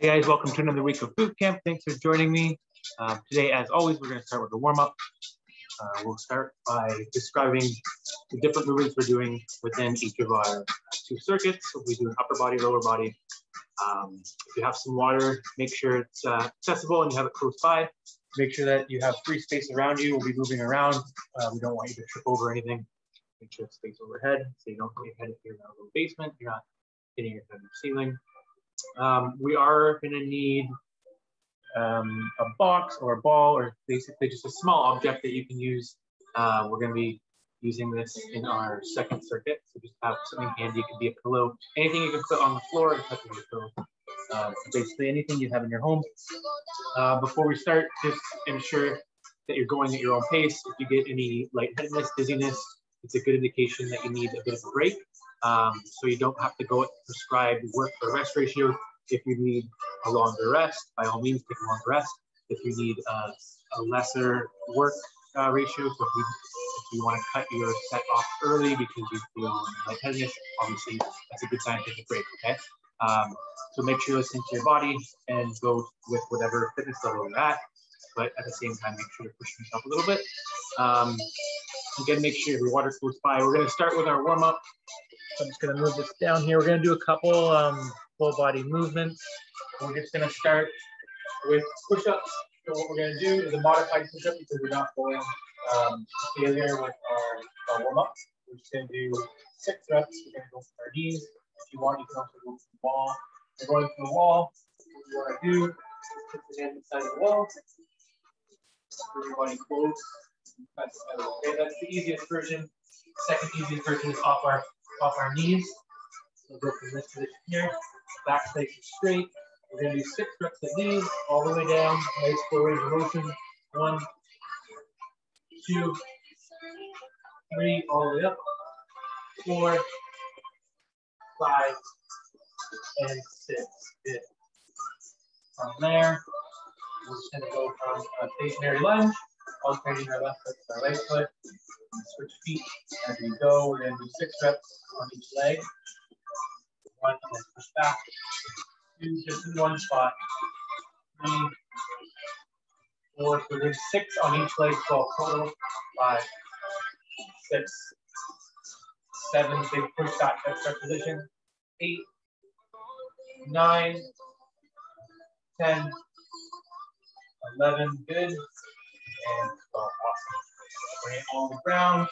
Hey guys, welcome to another week of boot camp. Thanks for joining me. Um, today, as always, we're going to start with a warm up. Uh, we'll start by describing the different movements we're doing within each of our two circuits. We do an upper body, lower body. Um, if you have some water, make sure it's uh, accessible and you have it close by. Make sure that you have free space around you. We'll be moving around. Uh, we don't want you to trip over anything. Make sure it's space overhead so you don't hit your head if you're in a little basement. You're not hitting your head on the ceiling. Um, we are going to need um, a box or a ball or basically just a small object that you can use. Uh, we're going to be using this in our second circuit. So just have something handy. It could be a pillow, anything you can put on the floor. Uh, basically anything you have in your home. Uh, before we start, just ensure that you're going at your own pace. If you get any lightheadedness, dizziness, it's a good indication that you need a bit of a break. Um, so you don't have to go at prescribed work or rest ratio. If you need a longer rest, by all means, take a longer rest. If you need uh, a lesser work uh, ratio, so if you, if you want to cut your set off early because you feel like lightheadedness, obviously that's a good sign to take a break, okay? Um, so make sure you listen to your body and go with whatever fitness level you're at, but at the same time, make sure you're pushing yourself a little bit. Um, again, make sure your water close by. We're gonna start with our warm up. So I'm just gonna move this down here. We're gonna do a couple um, full body movements. We're just gonna start with push-ups. So what we're gonna do is a modified push-up because we're not going um, failure with our, our warm-up. We're just gonna do six reps. We're gonna go for our knees. If you want, you can also go to the wall. We're going to the wall. What you wanna do put the hand inside the wall. Bring your body close. That's, okay, that's the easiest version. Second easiest version is off our off our knees. We'll go from this position here, back facing straight. We're gonna do six reps of these all the way down. Nice slow range of motion. One, two, three, all the way up. Four, five, and six. Good. From there, we're just gonna go from a stationary lunge, alternating our left foot to our right foot. Switch feet as we go. We're gonna do six reps on each leg. One, and then push back. Two, just in one spot. Three, four, so there's six on each leg, 12 total. Five, six, seven, big push back, that's our position. Eight, nine, 10, 11, good, and 12, awesome. Bring it on the ground.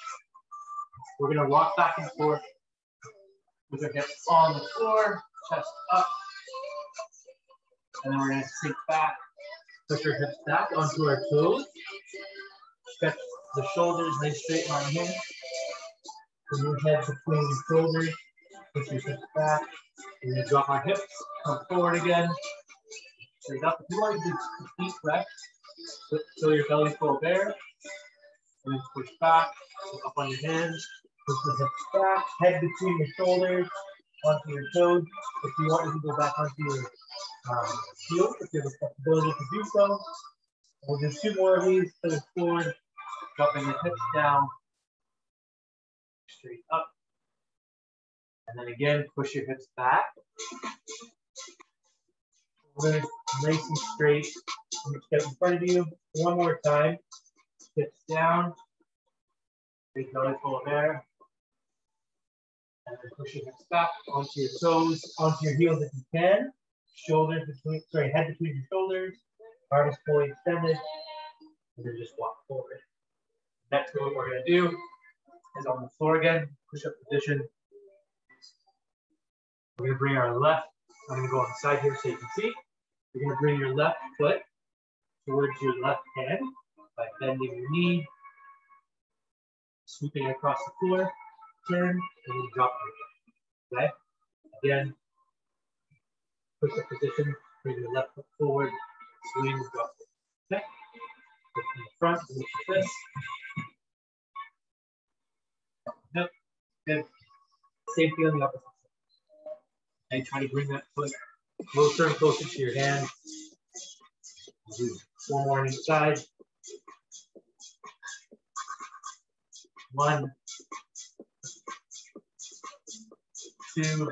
We're gonna walk back and forth with our hips on the floor, chest up. And then we're gonna sink back, push our hips back onto our toes. Stretch the shoulders nice straight line here. Put your head between your shoulders, push your hips back. We're gonna drop our hips, come forward again. If you want to do deep breath, fill your belly full there. And then push back, up on your hands, push the hips back, head between your shoulders, onto your toes. If you want, you can go back onto your um, heels if you have the flexibility to do so. We'll do two more of these, put it forward, dropping the hips down, straight up. And then again, push your hips back. Nice and straight. Step in front of you. One more time hips down. Big belly full of air. And then push your hips back onto your toes, onto your heels if you can. Shoulders between, sorry, head between your shoulders. Arms fully extended. And then just walk forward. Next what we're gonna do is on the floor again, push up position. We're gonna bring our left, I'm gonna go on the side here so you can see. You're gonna bring your left foot towards your left hand by bending your knee, sweeping across the floor, turn, and then drop your Okay? Again, push the position, bring your left foot forward, swing, drop it. Okay? Put in the front, lift your fist. Yep, good. Same thing on the opposite side. And try to bring that foot closer and closer to your hand. Do one more on each side. One, two,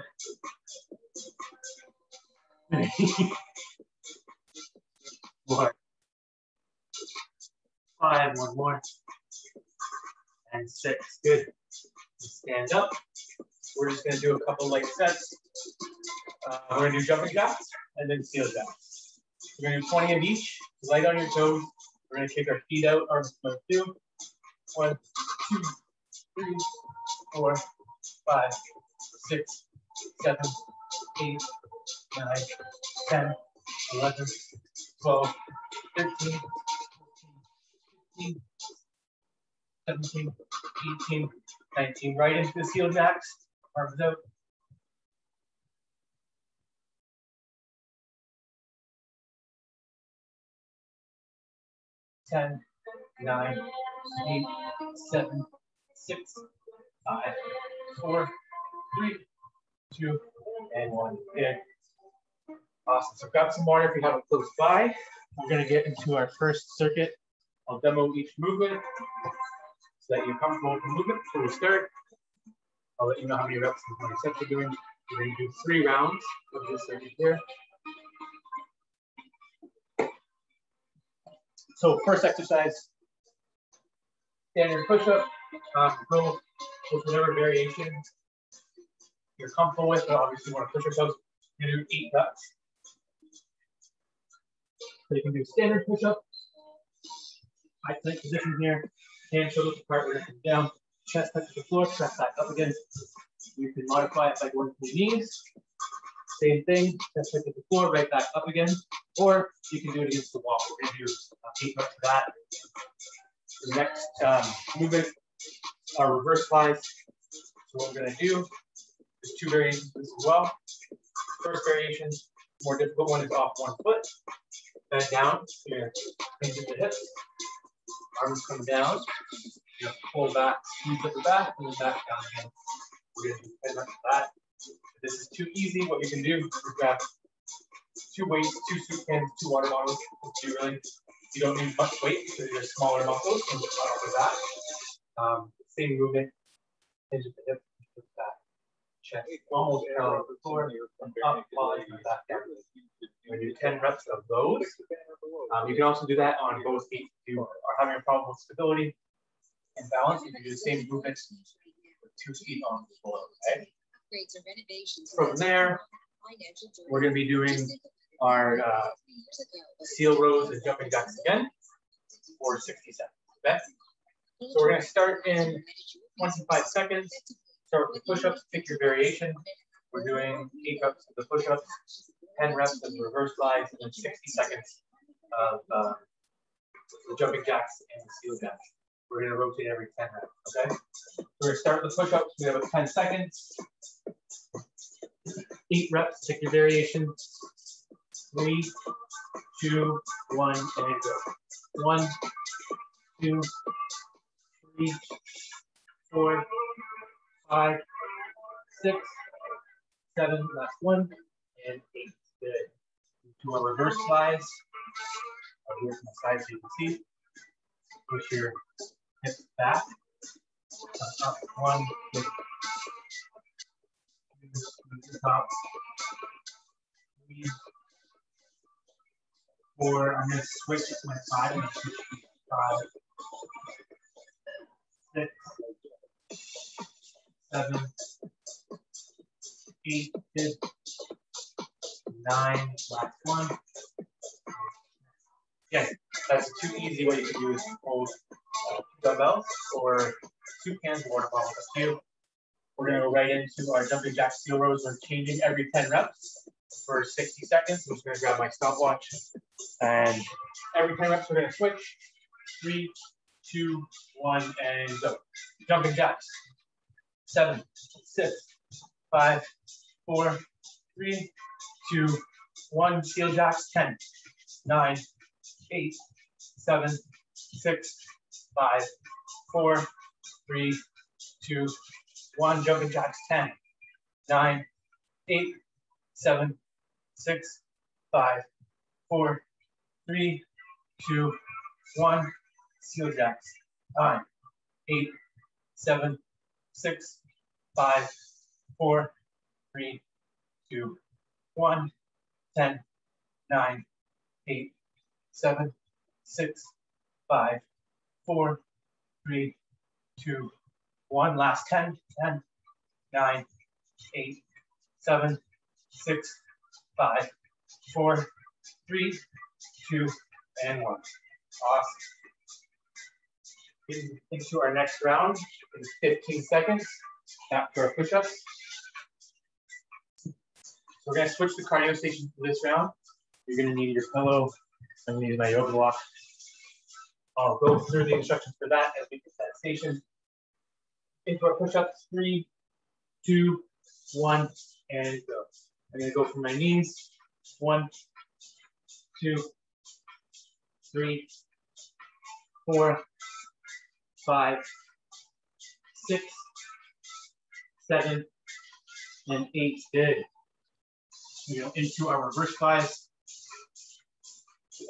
three, four, five, one more, and six. Good. Stand up. We're just gonna do a couple leg sets. Uh, we're gonna do jumping jacks and then seal jacks. We're gonna do 20 of each, light on your toes. We're gonna kick our feet out, arms one, two. One, two, three, four, five, six, seven, eight, nine, 10, 11, 12, 13, 14, 17, 18, 19. Right into the seal jacks, arms out. Ten, nine, eight, seven, six, five, four, three, two, and one. Good. Awesome. So grab some water if you have it close by. We're going to get into our first circuit. I'll demo each movement so that you're comfortable with the movement before we start. I'll let you know how many reps and how many sets you're doing. We're going to do three rounds of this circuit here. So first exercise, standard push-up, um, with whatever variation you're comfortable with, but obviously you want to push yourself and do eight reps. So you can do standard push-up, high plank position here, hands shoulders apart, we're come down, chest touches the floor, press back up again. You can modify it by going to the knees. Same thing, chest touches the floor, right back up again. Or you can do it against the wall. We're gonna do eight reps for that. The next um, movement are reverse flies. So what we're gonna do is two variations as well. First variation, more difficult one is off one foot. Bend down, here, at the hips. Arms come down, you pull back, squeeze at the back, and then back down again. We're gonna do 10 reps of that. This is too easy, what you can do is grab two weights, two soup cans, two water bottles. You really, you don't need much weight because you're smaller muscles, and just start with that. Um, same movement, hinge at the hip, back, chest, almost parallel to the floor, up, pause, and back down. Gonna do 10 reps of those. Um, you can also do that on both feet if you are having a problem with stability and balance. You can do the same movements with two feet on the floor, okay? From there, we're gonna be doing our uh, seal rows and jumping jacks again for 60 seconds, okay? So we're gonna start in 25 seconds. Start with the push-ups, pick your variation. We're doing eight reps of the push-ups, 10 reps of the reverse flies, and then 60 seconds of uh, the jumping jacks and the seal jacks. We're gonna rotate every 10 reps, okay? We're gonna start with the push-ups. We have a 10 seconds. Eight reps, take your variation. Three, two, one, and go. One, two, three, four, five, six, seven, last one, and eight. Good. Do our reverse flies. Do it from the side so you can see. Push your hips back. Up, up one, two, Three, four. I'm going to switch to my side. To switch to five, six, seven, eight, nine, last one. Yes, that's too easy. What you can do is hold uh, dumbbells or two cans of water bottles. Up to We're to go right into our jumping jack steel rows. We're changing every 10 reps for 60 seconds. I'm just to grab my stopwatch. And every 10 reps, we're to switch. Three, two, one, and go. Jumping jacks. Seven, six, five, four, three, two, one. Seal jacks. Ten, nine, eight, seven, six, five, four, three, two, one. Jumping jacks. Ten, nine, eight, seven, six, five, four, three, two, one. Seal jacks. Nine, eight, seven, six, five, four, three, two, one. Ten, nine, eight, seven, six, five, four, three, two, one. Last 10, 10, nine, eight, seven, six, five, four, three, two, and one. Awesome. Getting into our next round in 15 seconds after our push-ups. So we're gonna switch the cardio station for this round. You're gonna need your pillow. I'm gonna use my yoga block. I'll go through the instructions for that as we get that station. Into our push-ups, three, two, one, and go. I'm gonna go from my knees. One, two, three, four, five, six, seven, and eight. Good. You know, into our reverse flies.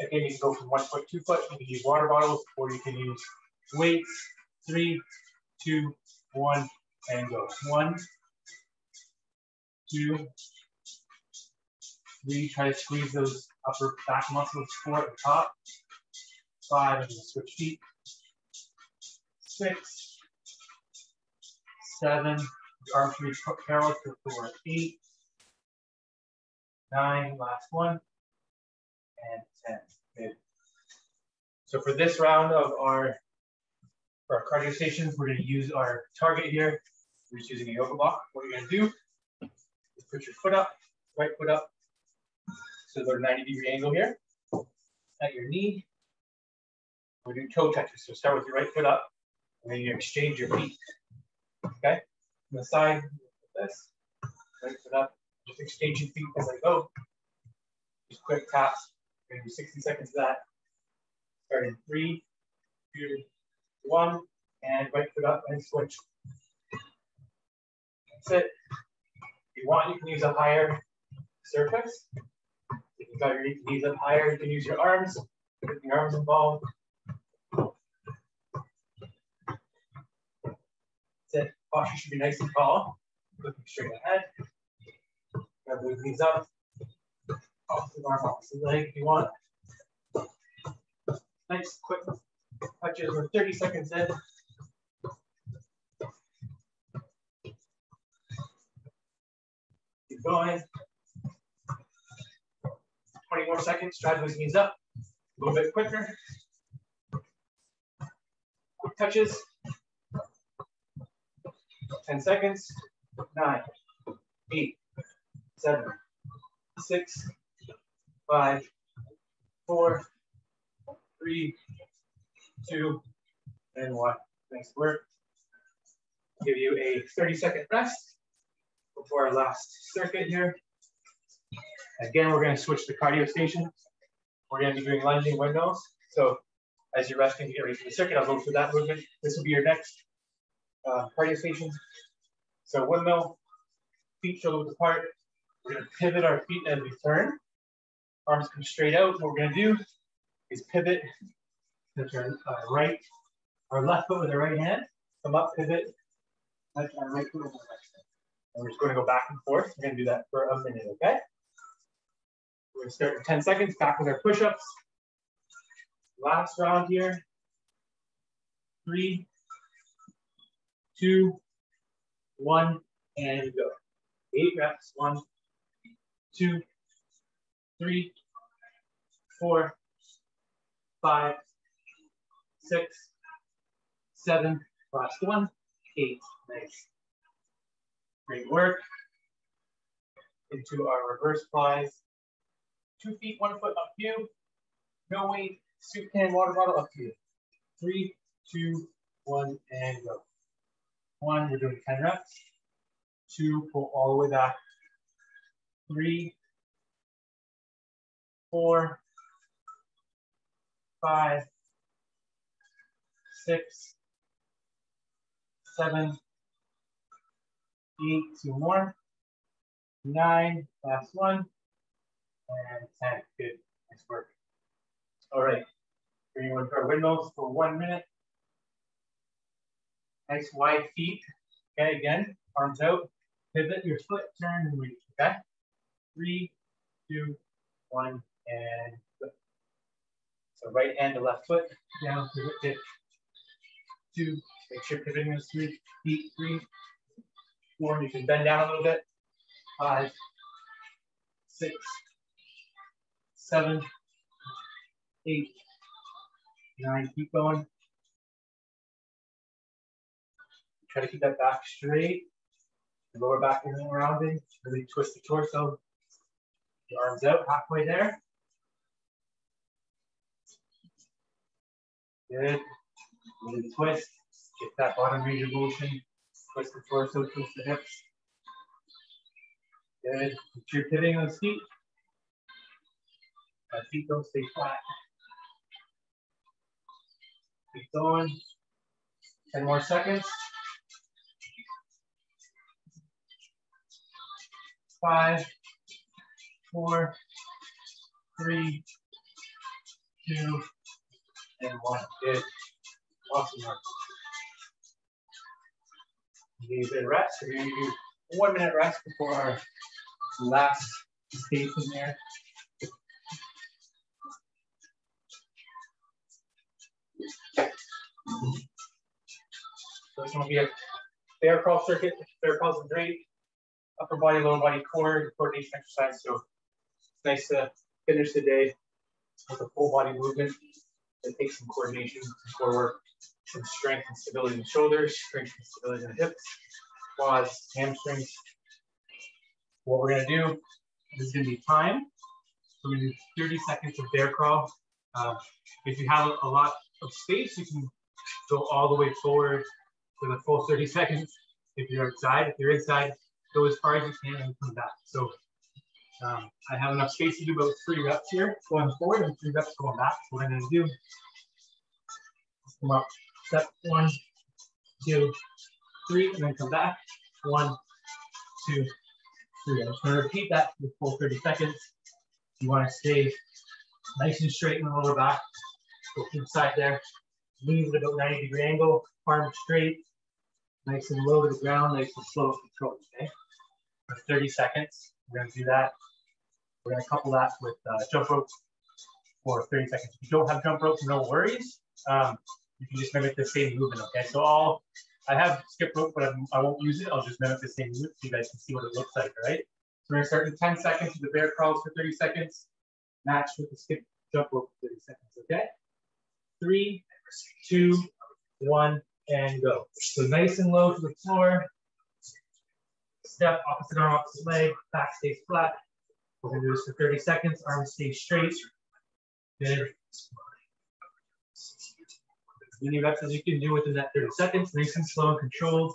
Again, you can go from one foot, two foot. You can use water bottles, or you can use weights. Three, two, one, and go. One, two, three. Try to squeeze those upper back muscles. Four at the top. Five, and switch feet. Six, seven. Arms reach parallel to the floor. Eight, nine. Last one, and ten. Good. So for this round of our for our cardio stations, we're going to use our target here. We're just using a yoga block. What you're going to do is put your foot up, right foot up, so about a 90 degree angle here at your knee. We're doing toe touches. So start with your right foot up, and then you exchange your feet. Okay? On the side, this, right foot up, just exchange your feet as I go. Just quick taps. Gonna do 60 seconds of that. Starting three, two, one, and right foot up and switch. That's it. If you want, you can use a higher surface. If you got your knees up higher, you can use your arms. Get your arms involved. That's it. Posture should be nice and tall. Looking straight ahead. Grab the knees up. Opposite arm, opposite leg if you want. Nice, quick touches. We're 30 seconds in. Keep going. 20 more seconds. Try those knees up. A little bit quicker. Quick touches. 10 seconds. Nine, eight, seven, six, five, four, three, two, and one. Nice work. Give you a 30 second rest before our last circuit here. Again, we're going to switch to cardio station. We're going to be doing lunging windmills. So as you're resting to get ready for the circuit, I'll go through that movement. This will be your next uh, cardio station. So windmill, feet shoulder width apart. We're going to pivot our feet as we turn. Arms come straight out. What we're going to do is pivot touch our uh, right, our left foot with our right hand, come up, pivot, touch our right foot with our left hand. And we're just going to go back and forth. We're going to do that for a minute, okay? We're going to start in 10 seconds, back with our push-ups. Last round here. Three, two, one, and go. Eight reps. One, two, three, four, five, six, seven, last one, eight. Nice. Great work. Into our reverse flies. Two feet, one foot up you. No weight, soup can, water bottle up to you. Three, two, one, and go. One, we're doing 10 reps. Two, pull all the way back. Three, four, five, six, seven, eight, two more, nine, last one, and 10. Good, nice work. All right, bring one to our windmills for one minute. Nice wide feet. Okay, again, arms out. Pivot your foot, turn and reach. Okay, three, two, one, and So right hand to left foot, down hip. Two, make sure pivoting is three, feet, three, four, you can bend down a little bit. Five, six, seven, eight, nine, keep going. Try to keep that back straight. The lower back isn't rounding. Really twist the torso. The arms out halfway there. Good. Really twist. Get that bottom range of motion. Twist the torso, twist the hips. Good. Sure you're pivoting on the feet. My feet don't stay flat. Keep going. 10 more seconds. Five, four, three, two, and one. Good. Awesome. Need a bit of rest. We're going to do one minute rest before our last stage in there. So it's going to be a bear crawl circuit. Bear crawls are great. Upper body, lower body core coordination exercise. So it's nice to finish the day with a full body movement that takes some coordination, some core work, some strength and stability in the shoulders, strength and stability in the hips, quads, hamstrings. What we're gonna do is gonna be time. So we're gonna do 30 seconds of bear crawl. Uh, if you have a lot of space, you can go all the way forward for the full 30 seconds. If you're outside, if you're inside, go as far as you can and come back. So um, I have enough space to do about three reps here, going forward and three reps going back. So what I'm gonna do, come up, step one, two, three, and then come back. One, two, three. I'm just gonna repeat that for the full 30 seconds. You wanna stay nice and straight in the lower back. Go inside there. Knees at about 90 degree angle, arms straight, nice and low to the ground, nice and slow control, okay? For 30 seconds, we're gonna do that. We're gonna couple that with uh, jump rope for 30 seconds. If you don't have jump rope, no worries. Um, you can just mimic the same movement, okay? So I'll, I have skip rope, but I'm, I will not use it. I'll just mimic the same movement so you guys can see what it looks like, right? So we're gonna start in 10 seconds with the bear crawls for 30 seconds, match with the skip jump rope for 30 seconds, okay? Three, two, one, and go. So nice and low to the floor. Step, opposite arm, opposite leg, back stays flat. We're gonna do this for 30 seconds, arms stay straight. Good. As many reps as you can do within that 30 seconds, nice and slow and controlled.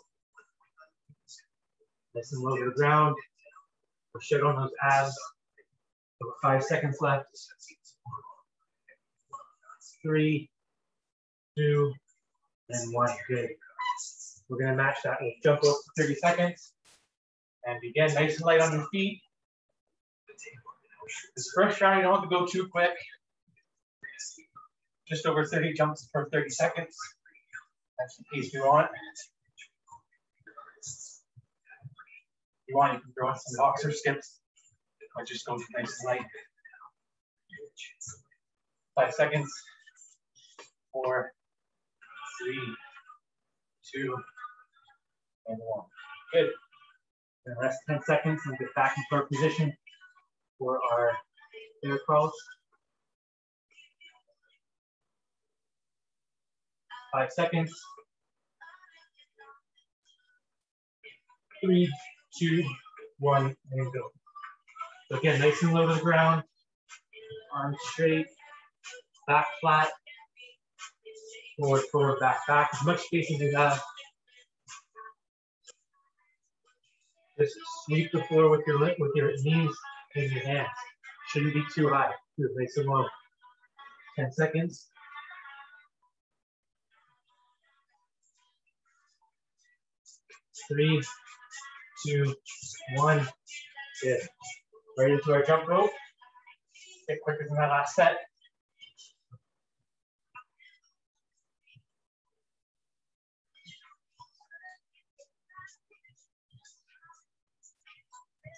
Nice and low to the ground. Push out on those abs. Five seconds left. Three, two, and one. Good. We're gonna match that with jump rope for 30 seconds. And begin nice and light on your feet. This first round, you don't have to go too quick. Just over 30 jumps per 30 seconds. That's the pace you want. You want, you can throw in some boxer skips, or just go nice and light. Five seconds. Four, three, two, and one. Good. And rest 10 seconds and get back into our position for our crawls. Five seconds. Three, two, one, and go. So again, nice and low to the ground. Arms straight, back flat, forward, forward, back, back. As much space as you have. Just sweep the floor with your with your knees in your hands. Shouldn't be too high. Good, nice and low. 10 seconds. Three, two, one. Good. Right into our jump rope. Get quicker than that last set.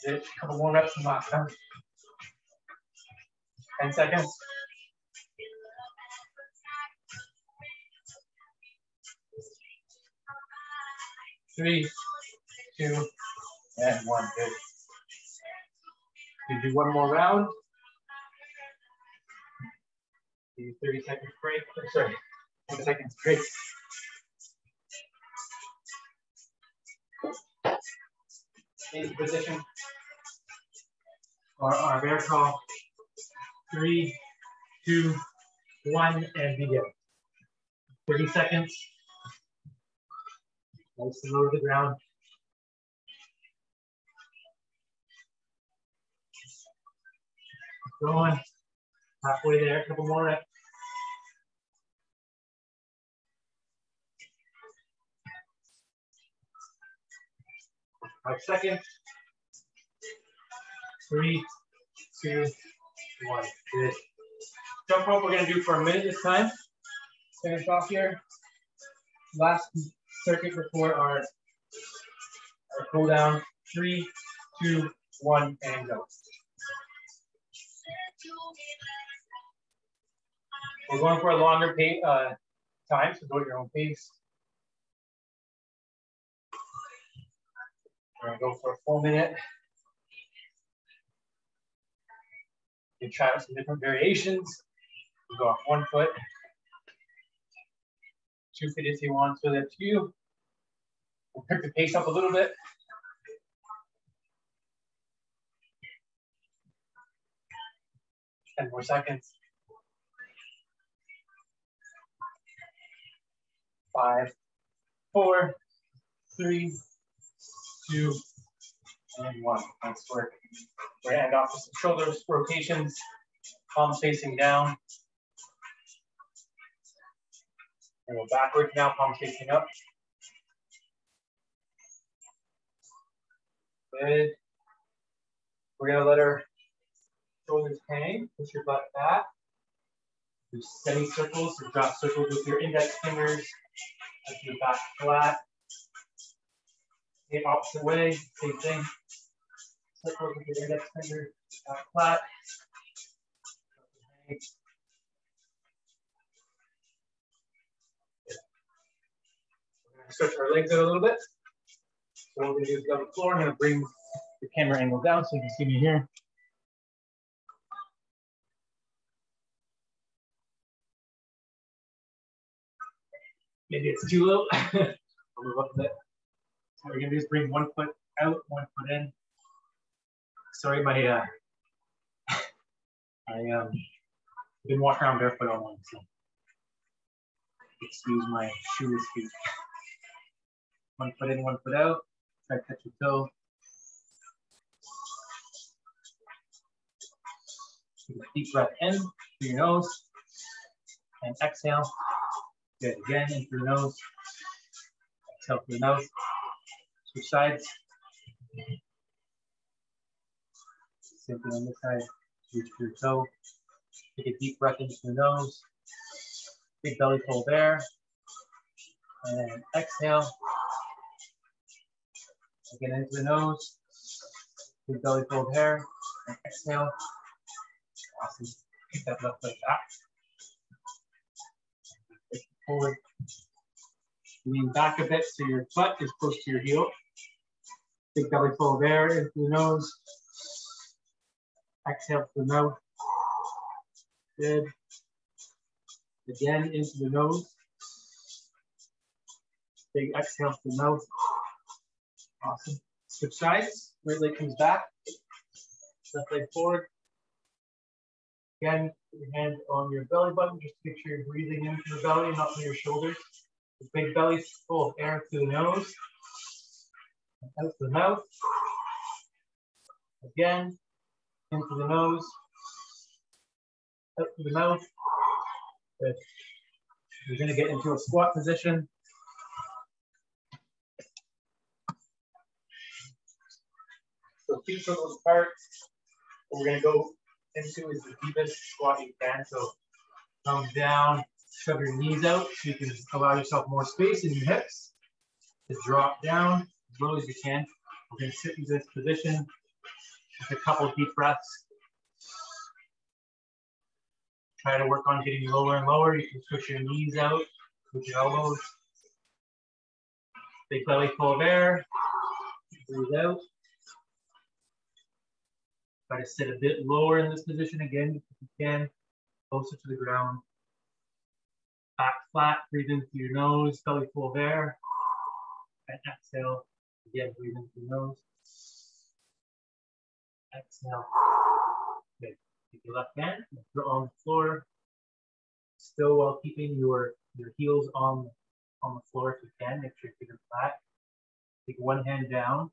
a couple more reps from last time. 10 seconds. Three, two, and one. Good. We do one more round. Do 30 seconds break. Oh, sorry, 10 seconds break. Into position or our bear crawl. Three, two, one, and begin. 30 seconds. Nice and low to the ground. Going halfway there, a couple more reps. Five seconds. Three, two, one. Good. Jump rope we're gonna do for a minute this time. Finish off here. Last circuit before our, our cool down. Three, two, one, and go. We're going for a longer pace, uh, time, so go at your own pace. We're gonna go for a full minute. You try out some different variations. You go off one foot, two feet if you want, so that's you. We'll pick the pace up a little bit. Ten more seconds. Five, four, three, two, one. Nice work. We're gonna end off with some shoulder rotations, palms facing down. And go backwards now, palms facing up. Good. We're gonna let our shoulders hang, push your butt back. Do semicircles, so drop circles with your index fingers, Let your back flat. The opposite way, same thing. Circle with your index finger back flat. Stretch our legs out a little bit. So what we're gonna do is go on the floor. I'm gonna bring the camera angle down so you can see me here. Maybe it's too low. I'll move up a bit. We're gonna do is bring one foot out, one foot in. Sorry, my uh, I um been walking around barefoot all morning, so excuse my shoeless feet. One foot in, one foot out. Try to catch your toe. Take a deep breath in through your nose and exhale. Good. Again, in through the nose. Exhale through the mouth. Switch sides. Same thing on this side. Reach your toe. Take a deep breath into the nose. Big belly pull there. And exhale. Again into the nose. Big belly fold here. And exhale. Awesome. Keep that left leg back forward. Lean back a bit so your butt is close to your heel. Big belly full of air into the nose. Exhale through the mouth. Good. Again into the nose. Big exhale through the mouth. Awesome. Switch sides. Right leg comes back. Left leg forward. Again, put your hand on your belly button, just to make sure you're breathing into your belly, not through your shoulders. Big belly full of air through the nose, out the mouth. Again, into the nose, out the mouth. Good. We're gonna get into a squat position. So feet circles apart. What we're gonna go into is the deepest squat you can. So come down, shove your knees out so you can allow yourself more space in your hips. Just drop down low as you can. We're gonna sit in this position. Just a couple deep breaths. Try to work on getting lower and lower. You can push your knees out, push your elbows. Big belly full of air. Breathe out. Try to sit a bit lower in this position again, if you can, closer to the ground. Back flat, breathe in through your nose, belly full of air. And exhale, again, breathe in through your nose. Exhale. Good. Take your left hand, put on the floor. Still while keeping your, your heels on, on the floor if you can, make sure your feet are flat. Take one hand down.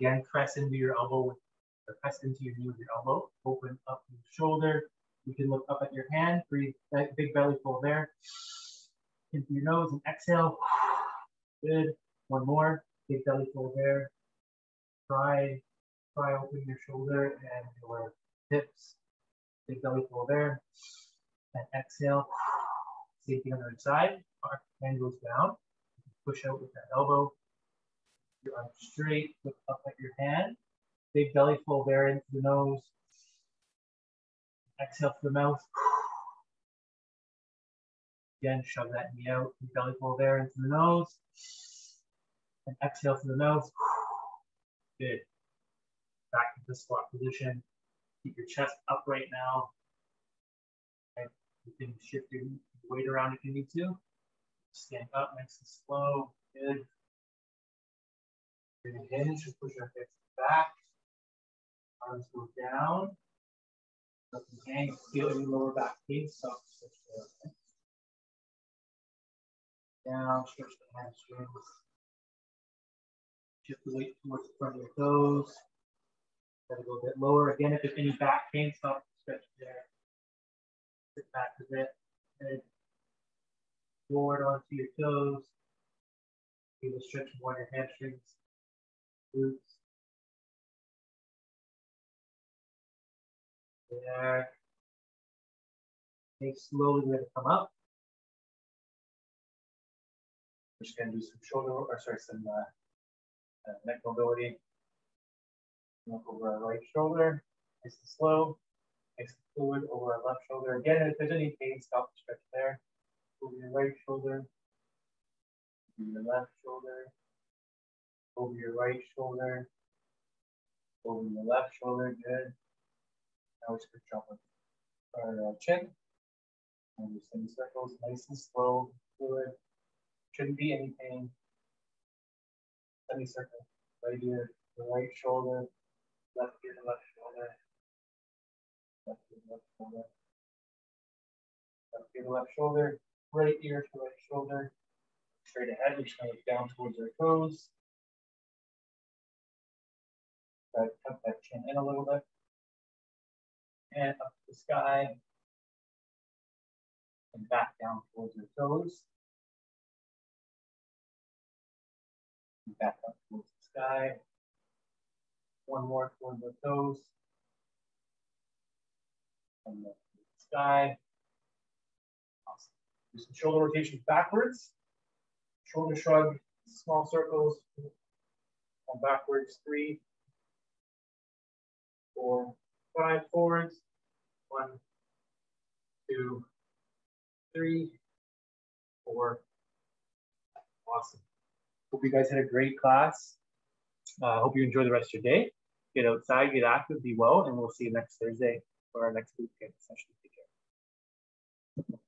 Again, press into your elbow with press into your knee with your elbow. Open up your shoulder. You can look up at your hand. Breathe big belly full there. Into your nose and exhale. Good. One more. Big belly of air. Try, try open your shoulder and your hips. Big belly of air. And exhale. On the other side. Our hand goes down. Push out with that elbow. Your arm straight. Look up at your hand Big belly of air into the nose. Exhale through the mouth. Again, shove that knee out. Big belly of air into the nose. And exhale through the mouth. Good. Back to the squat position. Keep your chest upright now. Okay. You can shift your weight around if you need to. Stand up nice and slow. Good. Hinge, just push your hips back. Arms go down. Let the hang, feel any lower back pain, so there. Down, stretch the hamstrings. The weight towards the front of your toes. Gotta go a bit lower. Again, if there's any back pain, stop stretch there. Sit back a bit. Head forward onto your toes. Feel the stretch more your hamstrings, glutes. There. Okay, slowly we're gonna come up. We're just gonna do some shoulder, or sorry, some uh, neck mobility. Look over our right shoulder, nice and slow. Nice and fluid over our left shoulder. Again, if there's any pain, stop the stretch there. Over your right shoulder, over your left shoulder, over your right shoulder, over your left shoulder, good. Now we switch up with our uh, chin. And do semicircles, nice and slow, fluid. Shouldn't be any pain. Semicircle, right here, the right shoulder, left ear, left shoulder, left ear, left shoulder, left ear, left shoulder, right ear to right shoulder, straight ahead. Just going down towards our toes. Try to tuck that chin in a little bit and up to the sky and back down towards your toes. Back up towards the sky. One more towards the toes. And the sky. Awesome. Do some shoulder rotations backwards. Shoulder shrug, small circles. On backwards, three, four, five forwards. One, two, three, four. Awesome. Hope you guys had a great class. Uh, hope you enjoy the rest of your day. Get outside, get active, be well, and we'll see you next Thursday for our next boot session. Take care.